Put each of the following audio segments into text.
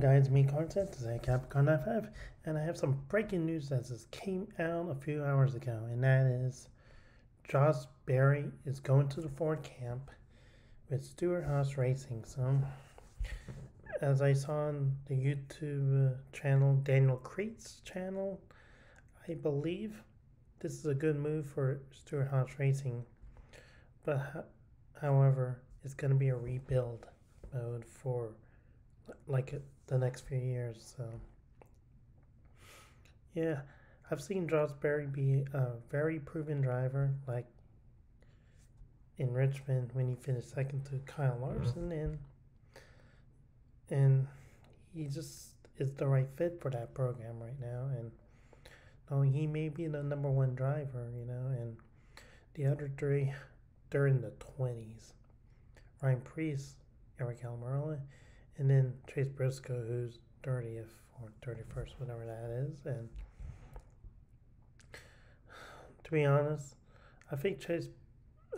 guys, me content is Capricorn 95 and I have some breaking news that just came out a few hours ago and that is Josh Berry is going to the Ford camp with Stewart-Haas Racing. So as I saw on the YouTube uh, channel, Daniel Creed's channel, I believe this is a good move for Stewart-Haas Racing. But however, it's going to be a rebuild mode for like the next few years. So, yeah, I've seen Josh Berry be a very proven driver, like in Richmond when he finished second to Kyle Larson, mm-hmm. and and he just is the right fit for that program right now. And knowing he may be the number one driver, you know, and the other three, they're in the twenties. Ryan Preece, Aric Almirola, Chase Briscoe, who's 30th or 31st, whatever that is. And to be honest, I think Chase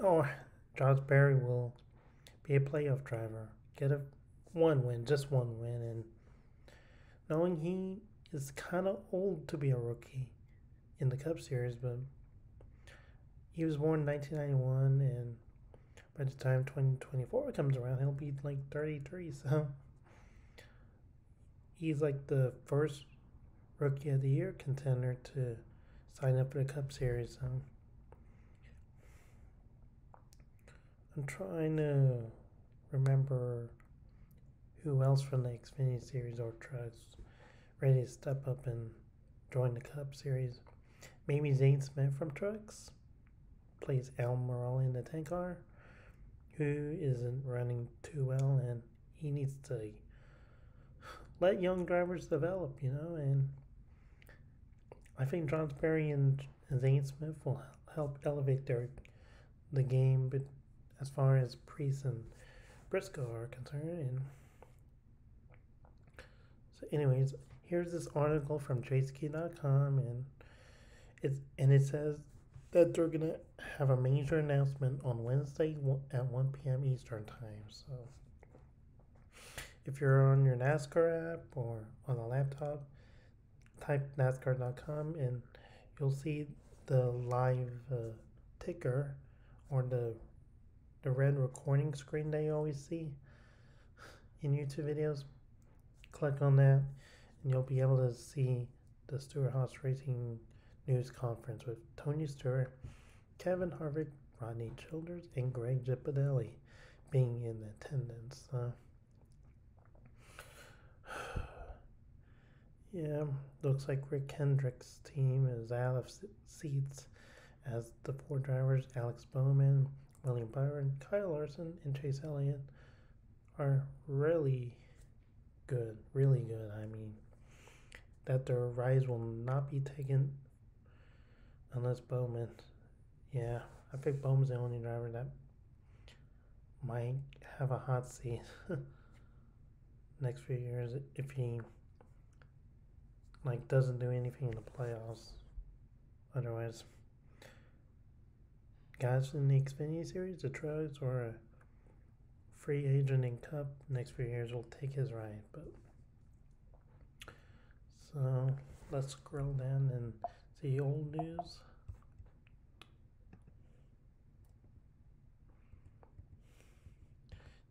or Josh Berry will be a playoff driver, get a one win, just one win, and knowing he is kind of old to be a rookie in the Cup Series, but he was born in 1991, and by the time 2024 comes around, he'll be like 33. So he's like the first rookie of the year contender to sign up for the Cup Series. I'm trying to remember who else from the Xfinity Series or trucks ready to step up and join the Cup Series. Maybe Zane Smith from Trucks plays Almirola in the tank car, who isn't running too well, and he needs to let young drivers develop, you know, and I think Josh Berry and Zane Smith will help elevate their the game, but as far as Preece and Briscoe are concerned, and so, anyways, here's this article from Jayski.com, and it's and it says that they're gonna have a major announcement on Wednesday at 1 p.m. Eastern time. So if you're on your NASCAR app or on a laptop, type NASCAR.com and you'll see the live uh, ticker or the the red recording screen that you always see in YouTube videos. Click on that and you'll be able to see the Stewart-Haas Racing News Conference with Tony Stewart, Kevin Harvick, Rodney Childers, and Greg Zipadelli being in attendance. Uh, Yeah, looks like Rick Hendrick's team is out of seats as the four drivers, Alex Bowman, William Byron, Kyle Larson, and Chase Elliott, are really good. Really good. I mean, that their rise will not be taken unless Bowman. Yeah, I think Bowman's the only driver that might have a hot seat next few years if he like doesn't do anything in the playoffs. Otherwise, guys in the Xfinity Series, the Trucks, or a free agent in Cup next few years will take his ride. But so let's scroll down and see old news.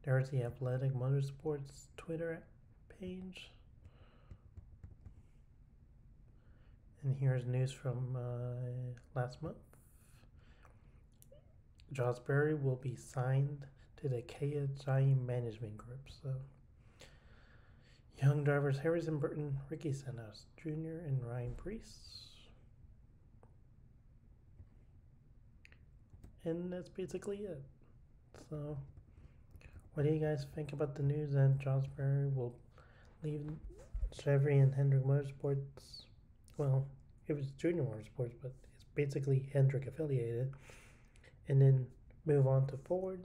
There's the Athletic Motorsports Twitter page. And here's news from uh, last month. Josh Berry will be signed to the KHI Management Group. So, young drivers Harrison Burton, Ricky Stenhouse Jr., and Ryan Preece. And that's basically it. So, what do you guys think about the news that Josh Berry will leave Chevy and Hendrick Motorsports? Well, it was Junior Motorsports, but it's basically Hendrick affiliated, and then move on to Ford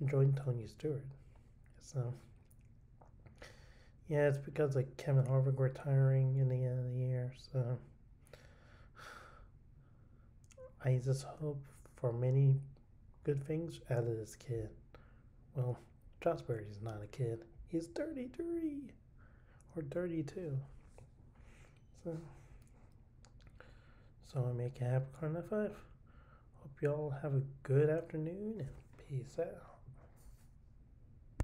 and join Tony Stewart. So, yeah, it's because like Kevin Harvick retiring in the end of the year. So, I just hope for many good things out of this kid. Well, Josh is not a kid. He's 33 or 32. So, so I make a happy Carnival 5. Hope y'all have a good afternoon and peace out.